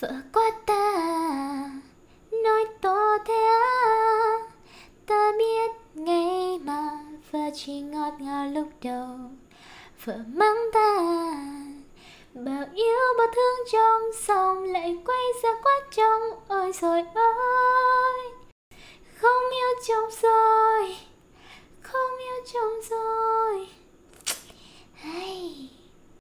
vợ quá ta, nói to thế à ta biết ngày mà vợ chỉ ngọt ngào lúc đầu. Vợ mắng ta bao yêu bao thương trong xong lại quay ra quát trong ôi rồi ôi